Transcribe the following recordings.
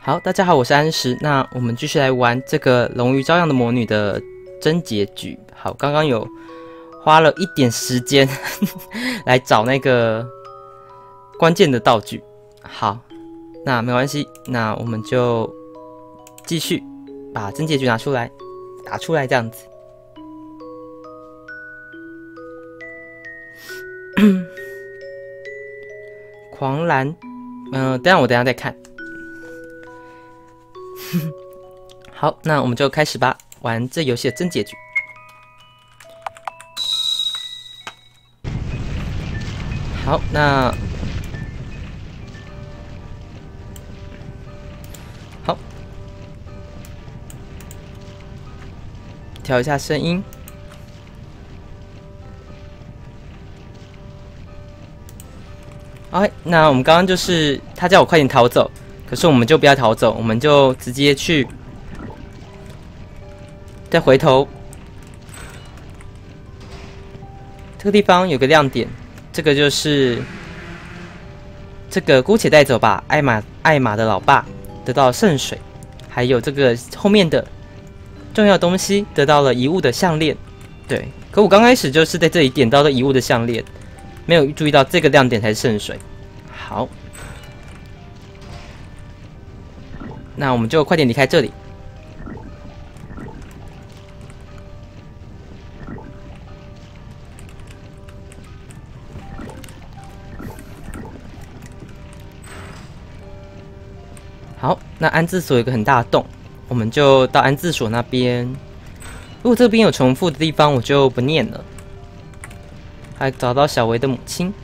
好，大家好，我是安石。那我们继续来玩这个《龙鱼朝阳的魔女》的真结局。好，刚刚有花了一点时间 来找那个关键的道具。好，那没关系，那我们就继续把真结局拿出来，打出来这样子。狂澜，嗯、等下我等下再看。好，那我们就开始吧，玩这游戏的真结局。好，那好，调一下声音。OK，那我们刚刚就是他叫我快点逃走，可是我们就不要逃走，我们就直接去，再回头。这个地方有个亮点，这个就是这个姑且带走吧。艾玛艾玛的老爸得到圣水，还有这个后面的重要东西得到了遗物的项链。对，可我刚开始就是在这里点到的遗物的项链。没有注意到这个亮点才是圣水。好，那我们就快点离开这里。好，那安置所有个很大的洞，我们就到安置所那边。如果这边有重复的地方，我就不念了。还找到小维的母亲，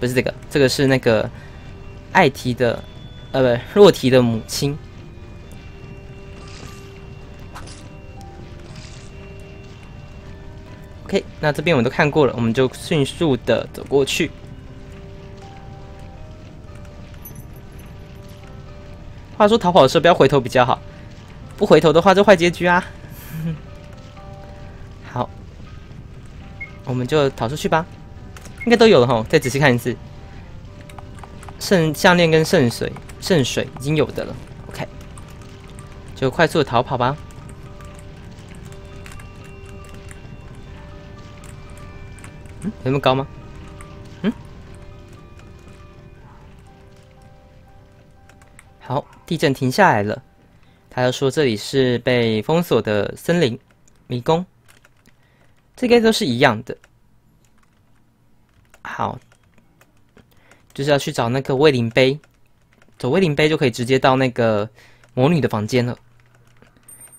不是这个，这个是那个艾提的，呃，不，洛提的母亲。OK，那这边我们都看过了，我们就迅速的走过去。话说逃跑的时候不要回头比较好，不回头的话就坏结局啊。好。我们就逃出去吧，应该都有了哈。再仔细看一次，圣项链跟圣水，圣水已经有的了。OK，就快速逃跑吧。嗯，有那么高吗？嗯，好，地震停下来了。他又说这里是被封锁的森林迷宫。这该都是一样的。好，就是要去找那个威灵杯，走威灵杯就可以直接到那个魔女的房间了。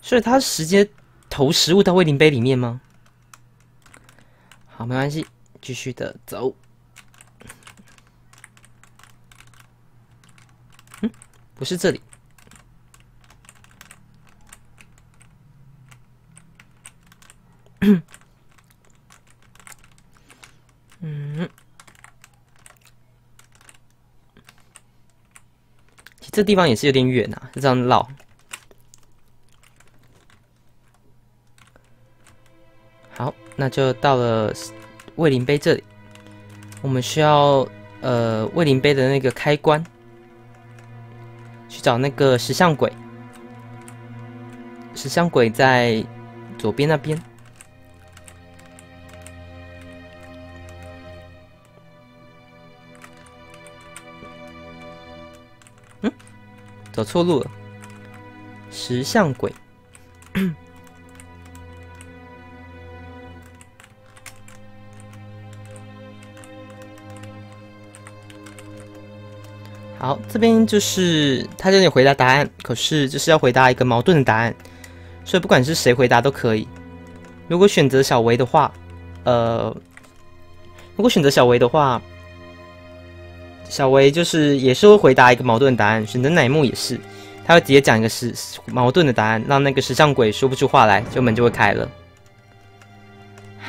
所以他直接投食物到威灵杯里面吗？好，没关系，继续的走。嗯，不是这里。嗯，其实这地方也是有点远啊，就这样绕。好，那就到了卫灵碑这里，我们需要呃卫灵碑的那个开关，去找那个石像鬼。石像鬼在左边那边。走错路了，石像鬼。好，这边就是他这里回答答案，可是就是要回答一个矛盾的答案，所以不管是谁回答都可以。如果选择小维的话，呃，如果选择小维的话。小维就是也是会回答一个矛盾答案，选择乃木也是，他会直接讲一个是矛盾的答案，让那个石像鬼说不出话来，就门就会开了。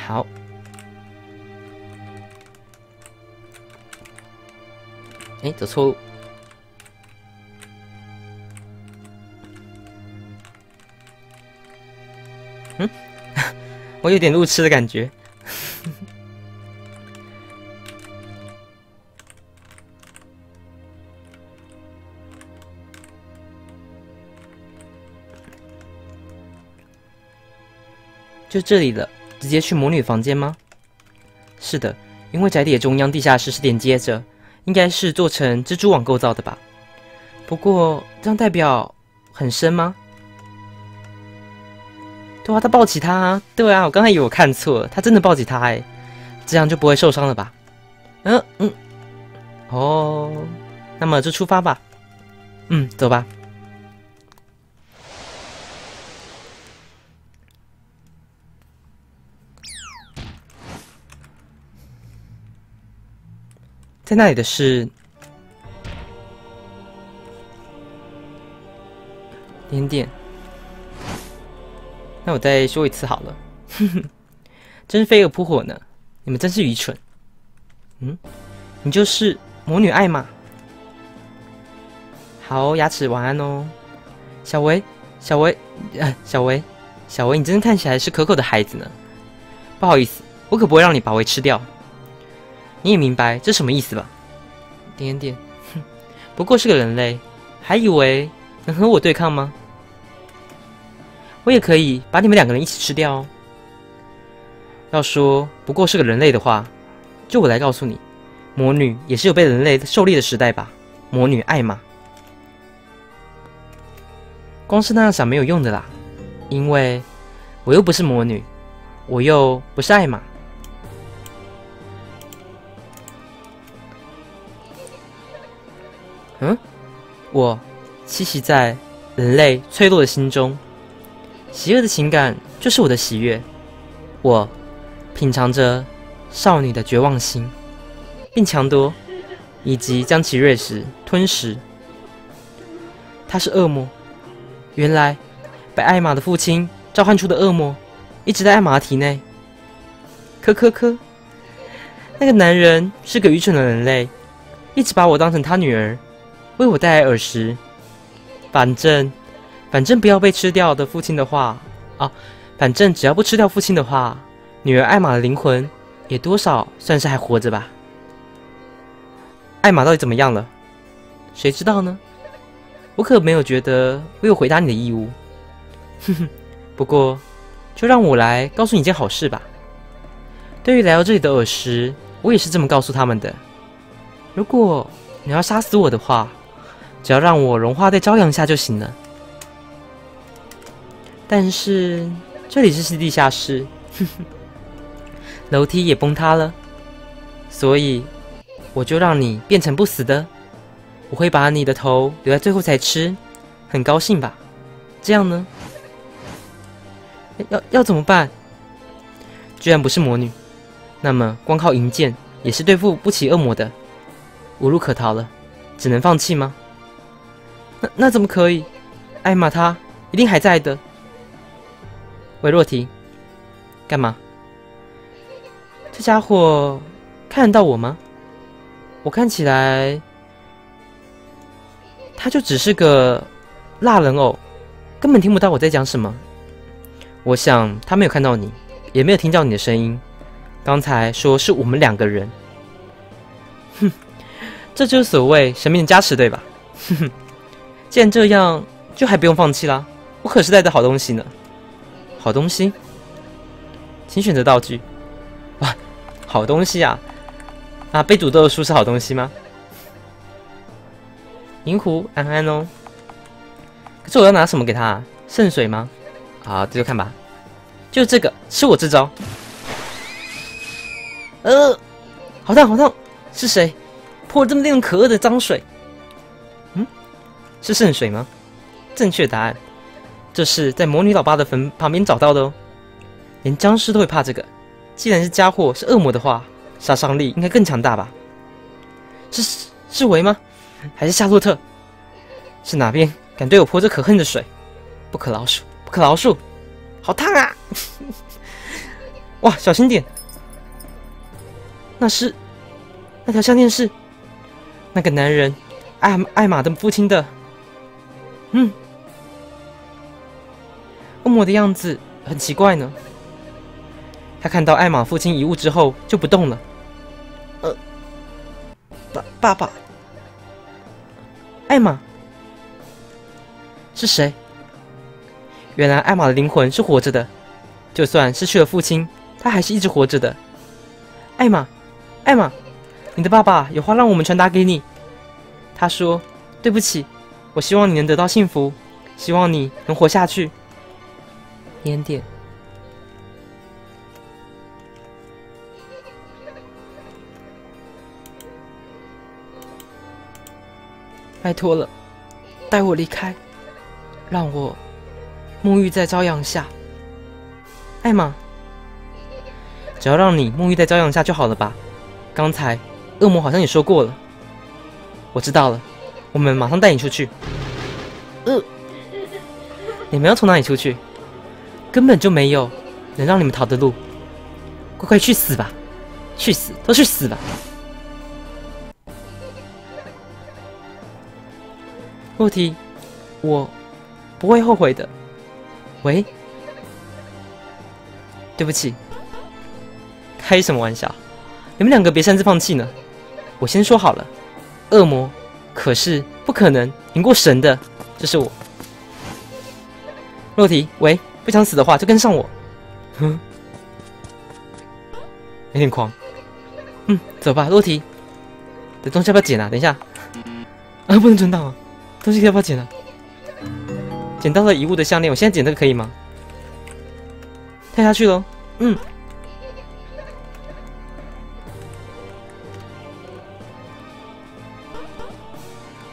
好，哎，走错路，嗯，我有点路痴的感觉。就这里了，直接去魔女房间吗？是的，因为宅邸的中央地下室是连接着，应该是做成蜘蛛网构造的吧。不过这样代表很深吗？对啊，他抱起他，啊对啊，我刚才以为我看错了，他真的抱起他哎，这样就不会受伤了吧？嗯嗯，哦，那么就出发吧。嗯，走吧。在那里的是点点。那我再说一次好了，真是飞蛾扑火呢！你们真是愚蠢。嗯，你就是魔女艾玛。好，牙齿晚安哦，小维，小维，呃，小维，小维，你真的看起来是可口的孩子呢。不好意思，我可不会让你把维吃掉。你也明白这什么意思吧？点点，哼，不过是个人类，还以为能和我对抗吗？我也可以把你们两个人一起吃掉哦。要说不过是个人类的话，就我来告诉你，魔女也是有被人类狩猎的时代吧？魔女艾玛，光是那样想没有用的啦，因为我又不是魔女，我又不是艾玛。嗯，我栖息在人类脆弱的心中。邪恶的情感就是我的喜悦，我品尝着少女的绝望心，并抢夺，以及将其掠食吞食。他是恶魔，原来被艾玛的父亲召唤出的恶魔，一直在艾玛体内。科科科，那个男人是个愚蠢的人类，一直把我当成他女儿，为我带来耳食。反正。反正不要被吃掉的父亲的话啊，反正只要不吃掉父亲的话，女儿艾玛的灵魂也多少算是还活着吧。艾玛到底怎么样了？谁知道呢？我可没有觉得我有回答你的义务。哼哼，不过就让我来告诉你一件好事吧。对于来到这里的耳石，我也是这么告诉他们的。如果你要杀死我的话，只要让我融化在朝阳下就行了。但是这里是地下室，楼梯也崩塌了，所以我就让你变成不死的。我会把你的头留在最后才吃，很高兴吧？这样呢？要要怎么办？居然不是魔女，那么光靠银剑也是对付不起恶魔的，无路可逃了，只能放弃吗？那那怎么可以？艾玛她一定还在的。韦若提，干嘛？这家伙看得到我吗？我看起来，他就只是个蜡人偶，根本听不到我在讲什么。我想他没有看到你，也没有听到你的声音。刚才说是我们两个人，哼，这就是所谓神明的加持，对吧？哼哼，既然这样，就还不用放弃啦。我可是带着好东西呢。好东西，请选择道具。哇，好东西啊！啊，被诅咒的书是好东西吗？银狐安安哦。可是我要拿什么给他？啊圣水吗？好，这就看吧。就这个，是我这招。呃，好烫好烫！是谁泼了这么令人可恶的脏水？是圣水吗？正确答案。这是在魔女老爸的坟旁边找到的哦，连僵尸都会怕这个。既然是家伙是恶魔的话，杀伤力应该更强大吧？是是维吗？还是夏洛特？是哪边敢对我泼这可恨的水？不可饶恕！不可饶恕！好烫啊！哇，小心点！那是那条项链是那个男人艾艾玛的父亲的。嗯。恶魔的样子很奇怪呢。他看到艾玛父亲遗物之后就不动了。呃，爸爸爸，艾玛是谁？原来艾玛的灵魂是活着的，就就算失去了父亲，他还是一直活着的。艾玛，艾玛，你的爸爸有话让我们传达给你。他说：“对不起，我希望你能得到幸福，希望你能活下去。”烟点。拜托了，带我离开，让我沐浴在朝阳下。艾玛，只要让你沐浴在朝阳下就好了吧？刚才恶魔好像也说过了。我知道了，我们马上带你出去。呃，你们要从哪里出去？根本就没有能让你们逃的路。快快去死吧！去死，都去死吧！洛提，我不会后悔的。喂，对不起，开什么玩笑？你们两个别擅自放弃呢。我先说好了，恶魔可是不可能赢过神的。这是我，洛提。喂，不想死的话就跟上我。哼，有点狂。嗯，走吧，洛提。这东西要不要捡啊？等一下，啊，不能存档啊。东西要不要捡啊？捡到了遗物的项链，我现在捡这个可以吗？跳下去喽！嗯，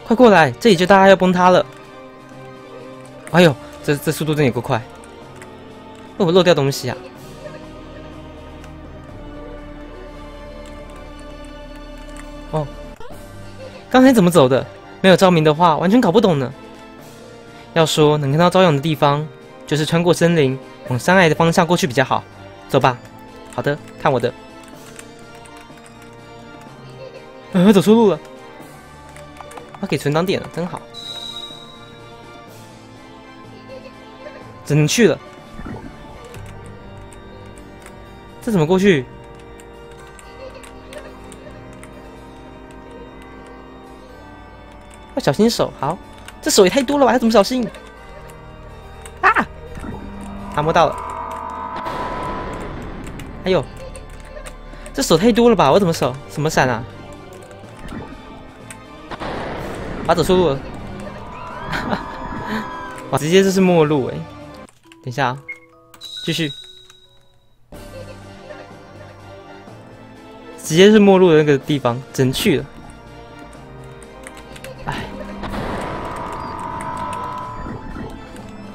快过来，这里就大家要崩塌了！哎呦，这这速度真也够快！会不会漏掉东西啊？哦，刚才怎么走的？没有照明的话，完全搞不懂呢。要说能看到朝阳的地方，就是穿过森林往山隘的方向过去比较好。走吧。好的，看我的。呃，走错路了。他，给存档点了，真好。只能去了。这怎么过去？要小心手，好，这手也太多了吧？还怎么小心？啊！他摸到了。哎呦，这手太多了吧？我怎么手？怎么闪啊？把走错路了。哇，直接就是末路哎！等一下，继续。直接是末路的那个地方，真去了。哎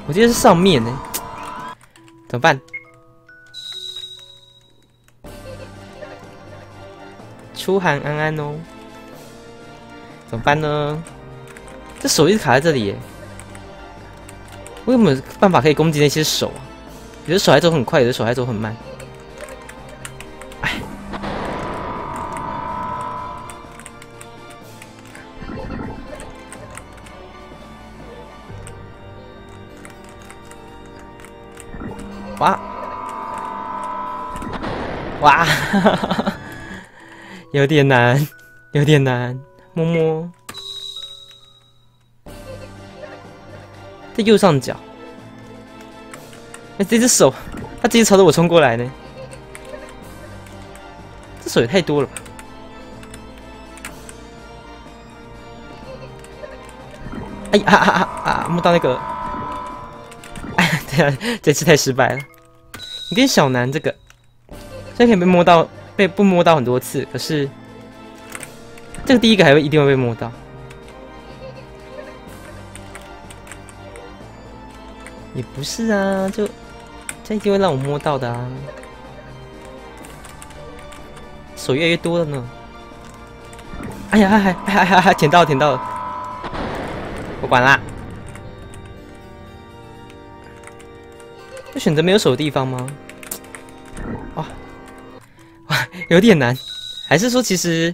我记得是上面呢，怎么办？出寒安安哦，怎么办呢？这手一直卡在这里，我有没有办法可以攻击那些手啊？有的手还走很快，有的手还走很慢。哇！哇！有点难，有点难。摸摸，在右上角。哎，这只手，它直接朝着我冲过来呢。这手也太多了吧！哎呀啊啊啊！摸到那个。哎，对啊这次太失败了。你跟小南这个，虽然可以被摸到，被不摸到很多次，可是这个第一个还会一定会被摸到。也不是啊，就这一定会让我摸到的啊。手越来越多了呢。哎呀，还还还还还捡到捡到了，不管啦。就选择没有手的地方吗？哇哇，有点难。还是说其实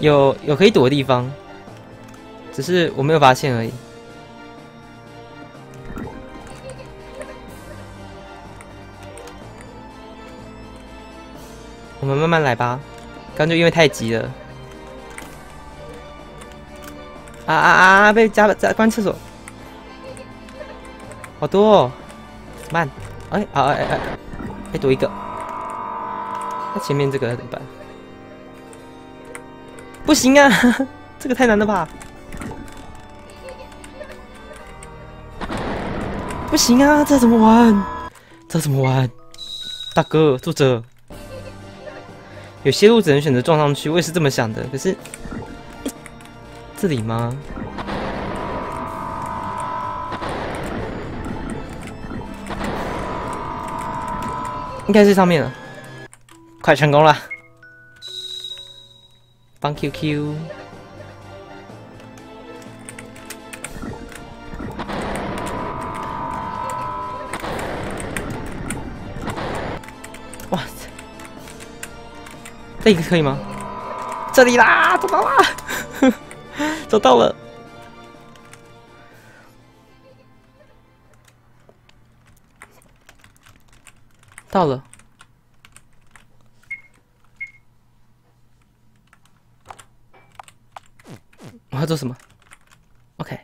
有有可以躲的地方，只是我没有发现而已。我们慢慢来吧。刚就因为太急了。啊啊啊！被加了加关厕所，好多哦，慢。哎，啊哎哎，哎，多一个。那前面这个怎么办？不行啊，这个太难了吧？不行啊，这怎么玩？这怎么玩？大哥，住着。有些路只能选择撞上去，我也是这么想的。可是，这里吗？应该是上面了。快成功了！帮 QQ。这个可以吗？这里啦，找到啦！找到了，到了。我要做什么？OK，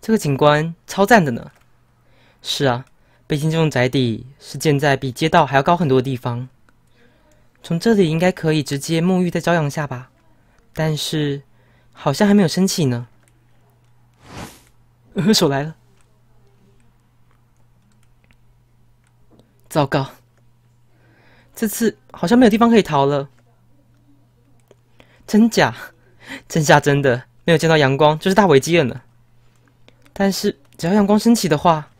这个景观超赞的呢。是啊，北京这种宅邸是建在比街道还要高很多的地方。从这里应该可以直接沐浴在朝阳下吧？但是好像还没有升起呢。手来了，糟糕，这次好像没有地方可以逃了。真假？真假？真的没有见到阳光就是大危机了呢。但是只要阳光升起的话，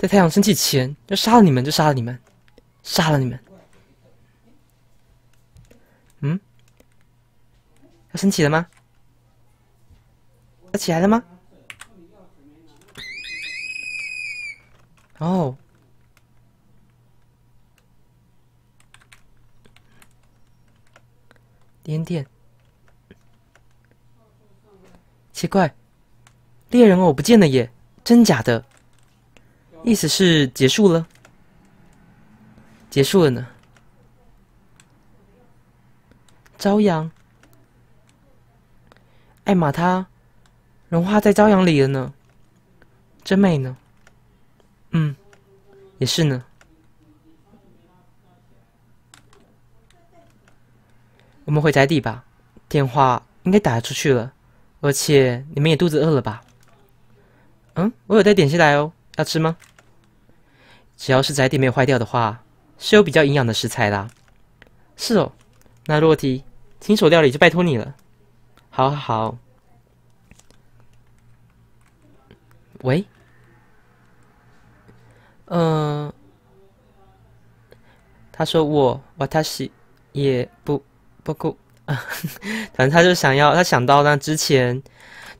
在太阳升起前要杀了你们就杀了你们，杀了你们。嗯？要升起了吗？要起来了吗？哦。烟店，奇怪，猎人偶不见了耶，真假的？意思是结束了？结束了呢？朝阳，艾玛她融化在朝阳里了呢，真美呢。嗯，也是呢。我们回宅邸吧，电话应该打出去了，而且你们也肚子饿了吧？嗯，我有带点心来哦，要吃吗？只要是宅地没有坏掉的话，是有比较营养的食材啦。是哦，那洛提亲手料理就拜托你了。好，好，好。喂？嗯，他说我，我他西也不。不够啊，反正他就想要，他想到那之前，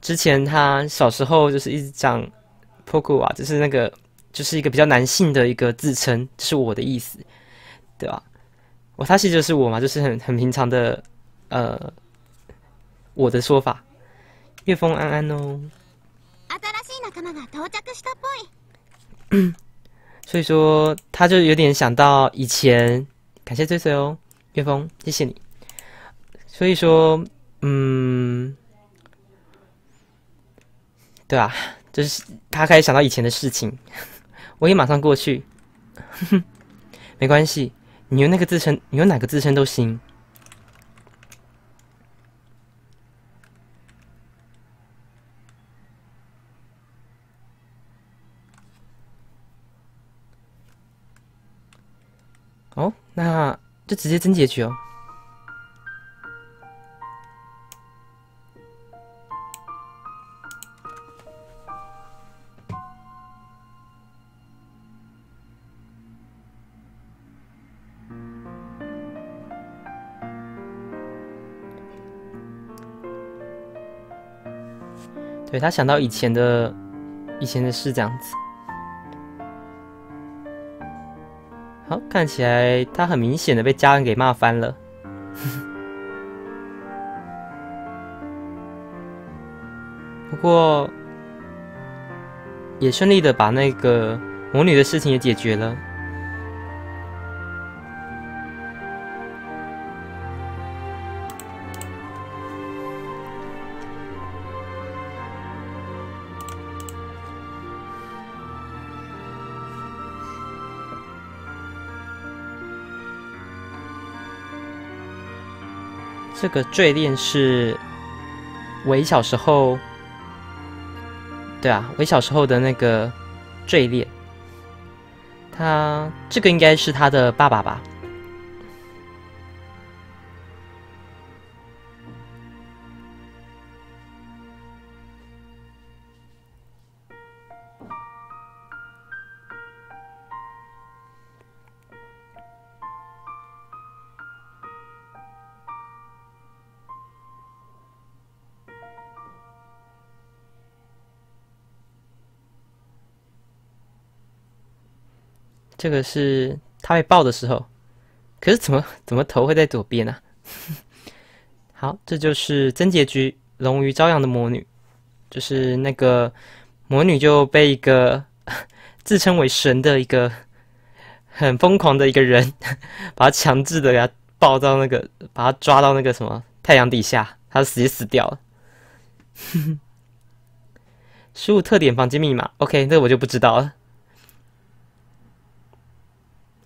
之前他小时候就是一直讲 “poku” 啊，就是那个，就是一个比较男性的一个自称，就是我的意思，对吧？我他其实就是我嘛，就是很很平常的，呃，我的说法。月风安安哦。所以说，他就有点想到以前，感谢追随哦，月风，谢谢你。所以说，嗯，对啊，就是他开始想到以前的事情，我也马上过去，没关系，你用那个自称，你用哪个自称都行。哦，那就直接真结局哦。他想到以前的以前的事这样子，好看起来他很明显的被家人给骂翻了，不过也顺利的把那个魔女的事情也解决了。这个坠链是韦小时候，对啊，韦小时候的那个坠链。他这个应该是他的爸爸吧。这个是他被抱的时候，可是怎么怎么头会在左边呢？好，这就是真结局，龙鱼朝阳的魔女，就是那个魔女就被一个 自称为神的一个很疯狂的一个人，把他强制的给他抱到那个，把他抓到那个什么太阳底下，他直接死掉了。输入特点房间密码，OK，这个我就不知道了。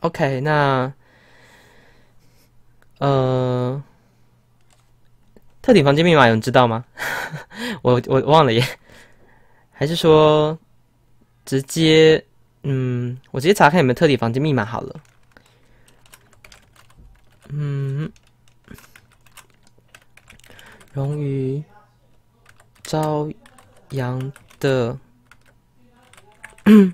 OK，那呃，特点房间密码有人知道吗？我我忘了耶，还是说直接嗯，我直接查看有没有特点房间密码好了。嗯，荣誉朝阳的。嗯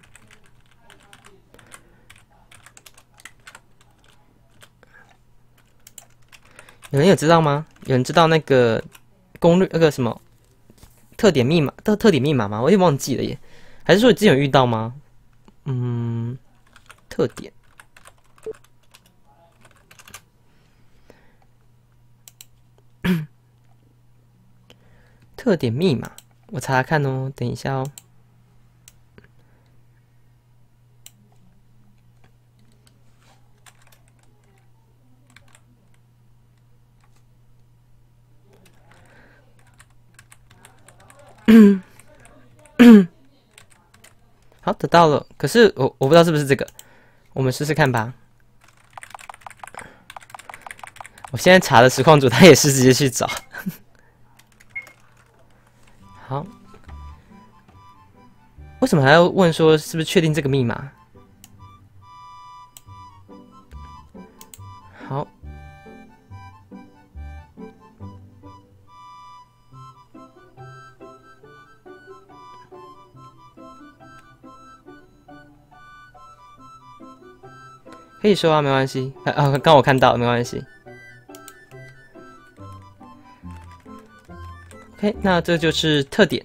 有人有知道吗？有人知道那个攻略那个什么特点密码特特点密码吗？我也忘记了耶。还是说你之前有遇到吗？嗯，特点特点密码，我查查看哦。等一下哦。好，得到了。可是我我不知道是不是这个，我们试试看吧。我现在查的实况组，他也是直接去找。好，为什么还要问说是不是确定这个密码？以说啊，没关系。啊，刚我看到，没关系。OK，那这就是特点。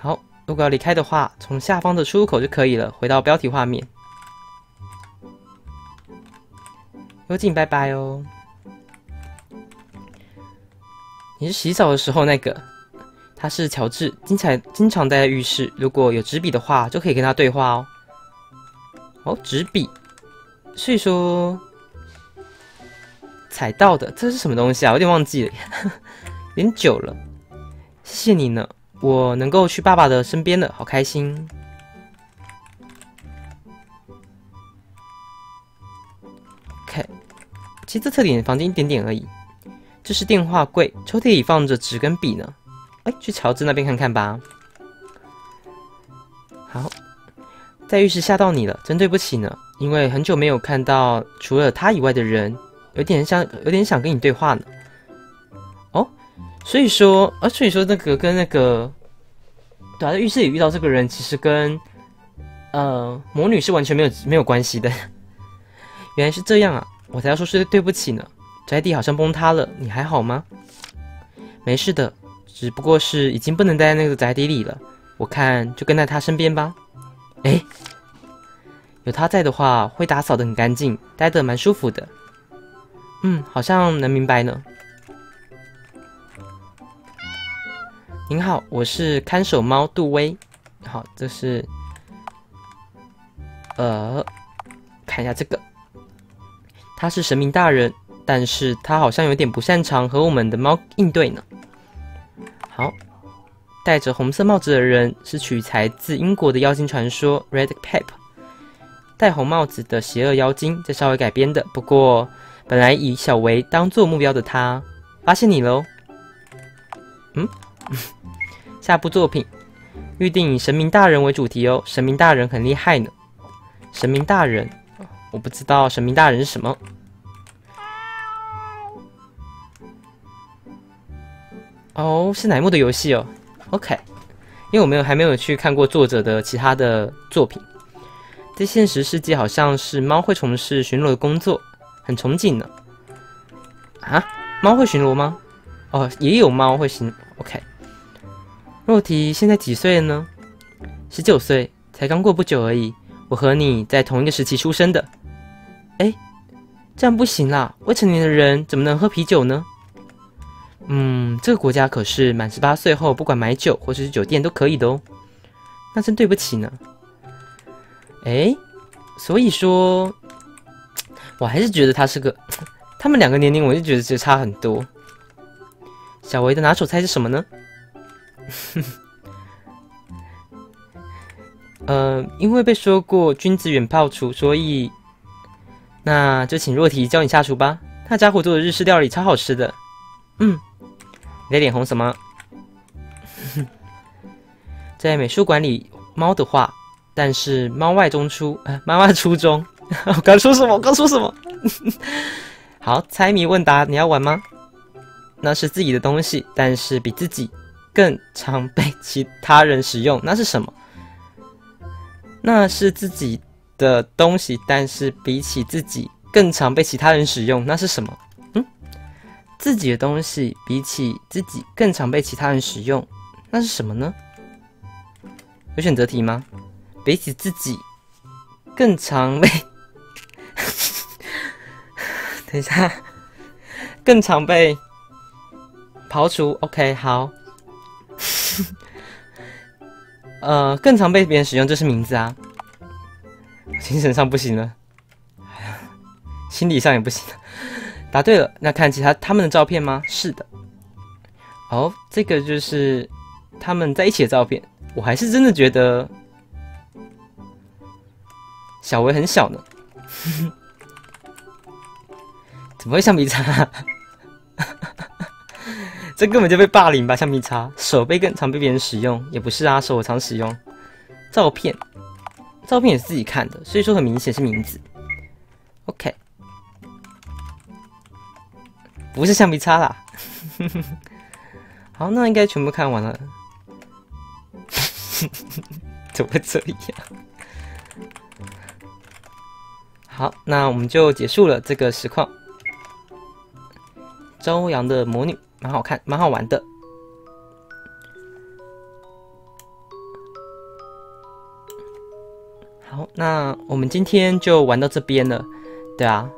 好，如果要离开的话，从下方的出入口就可以了。回到标题画面。幽静，拜拜哦。你是洗澡的时候那个？他是乔治，经常经常待在浴室。如果有纸笔的话，就可以跟他对话哦。哦，纸笔，所以说踩到的，这是什么东西啊？有点忘记了，有点久了。谢谢你呢，我能够去爸爸的身边了，好开心。OK，其实这特点房间一点点而已。这是电话柜，抽屉里放着纸跟笔呢。哎，去乔治那边看看吧。好。在浴室吓到你了，真对不起呢。因为很久没有看到除了他以外的人，有点想，有点想跟你对话呢。哦，所以说，啊，所以说那个跟那个，对啊，在浴室里遇到这个人，其实跟呃魔女是完全没有没有关系的。原来是这样啊，我才要说是对不起呢。宅邸好像崩塌了，你还好吗？没事的，只不过是已经不能待在那个宅邸里了。我看就跟在他身边吧。哎，有他在的话，会打扫的很干净，待的蛮舒服的。嗯，好像能明白呢。您好，我是看守猫杜威。好，这是，呃，看一下这个，他是神明大人，但是他好像有点不擅长和我们的猫应对呢。好。戴着红色帽子的人是取材自英国的妖精传说 Red Cap，戴红帽子的邪恶妖精，这稍微改编的。不过本来以小维当做目标的他，发现你喽。嗯，下部作品预定以神明大人为主题哦。神明大人很厉害呢。神明大人，我不知道神明大人是什么。哦，是乃木的游戏哦。OK，因为我没有还没有去看过作者的其他的作品。在现实世界，好像是猫会从事巡逻的工作。很憧憬呢，啊，猫会巡逻吗？哦，也有猫会巡。OK，肉体现在几岁了呢？十九岁，才刚过不久而已。我和你在同一个时期出生的。哎，这样不行啦！未成年的人怎么能喝啤酒呢？嗯，这个国家可是满十八岁后，不管买酒或者是酒店都可以的哦。那真对不起呢。哎，所以说。我还是觉得他是个，他们两个年龄我就觉得就差很多。小维的拿手菜是什么呢？呃，因为被说过君子远庖厨，所以那就请若提教你下厨吧。那家伙做的日式料理超好吃的。嗯，你的脸红什么？在美术馆里猫的话，但是猫外中出，呃，猫外初中。我刚说什么？我刚说什么？好，猜谜问答，你要玩吗？那是自己的东西，但是比自己更常被其他人使用，那是什么？那是自己的东西，但是比起自己更常被其他人使用，那是什么？自己的东西比起自己更常被其他人使用，那是什么呢？有选择题吗？比起自己更常被。等一下，更常被刨除。OK，好。呃，更常被别人使用，这是名字啊。精神上不行了，哎呀，心理上也不行了。答对了，那看其他他们的照片吗？是的。哦，这个就是他们在一起的照片。我还是真的觉得小维很小呢。怎么会橡皮擦？这根本就被霸凌吧！橡皮擦，手背更常被别人使用，也不是啊，手我常使用。照片，照片也是自己看的，所以说很明显是名字。OK，不是橡皮擦啦。好，那应该全部看完了。怎么会这样？好，那我们就结束了这个实况。朝阳的魔女蛮好看，蛮好玩的。好，那我们今天就玩到这边了。对啊，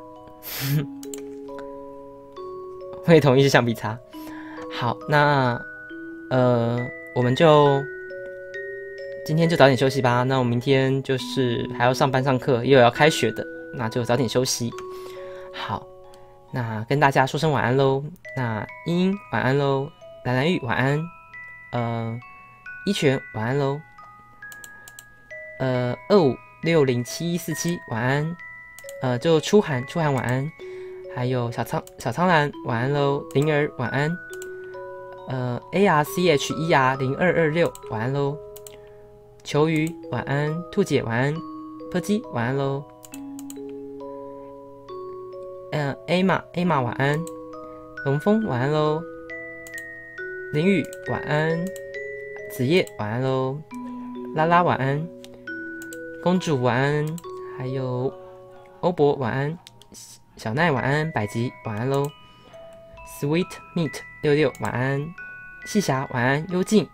会同意是橡皮擦。好，那呃，我们就今天就早点休息吧。那我明天就是还要上班上课，又要开学的，那就早点休息。好。那跟大家说声晚安喽。那英英晚安喽，蓝蓝玉晚安，呃，一泉晚安喽，呃，二五六零七一四七晚安，呃，就初寒初寒晚安，还有小苍小苍兰晚安喽，灵儿晚安，呃，A R C H E R 零二二六晚安喽，球鱼晚安，兔姐晚安，柯基晚安喽。嗯，A 玛，A 玛晚安，龙峰晚安喽，林雨晚安，子夜晚安喽，拉拉晚安，公主晚安，还有欧博晚安，小奈晚安，百吉晚安喽，Sweet Meat 六六晚安，细霞晚安，幽静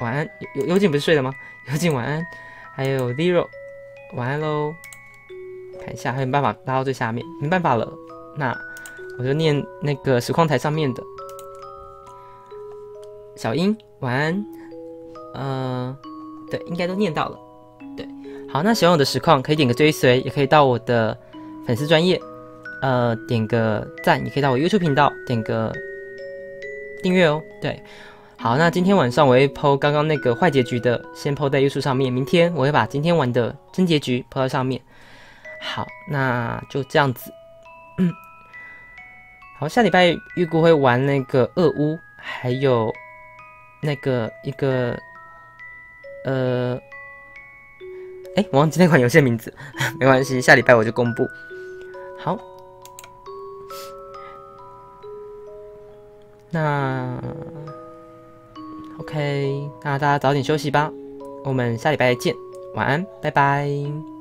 晚安，幽幽静不是睡了吗？幽静晚安，还有 Zero 晚安喽。看一下还有办法拉到最下面，没办法了，那我就念那个实况台上面的。小英晚安，呃，对，应该都念到了。对，好，那喜欢我的实况可以点个追随，也可以到我的粉丝专业，呃，点个赞，也可以到我 YouTube 频道点个订阅哦。对，好，那今天晚上我会 PO 刚刚那个坏结局的，先 PO 在 YouTube 上面，明天我会把今天玩的真结局 PO 到上面。好，那就这样子。嗯，好，下礼拜预估会玩那个恶屋，还有那个一个呃，哎，我忘记那款游戏的名字，没关系，下礼拜我就公布。好，那 OK，那大家早点休息吧，我们下礼拜见，晚安，拜拜。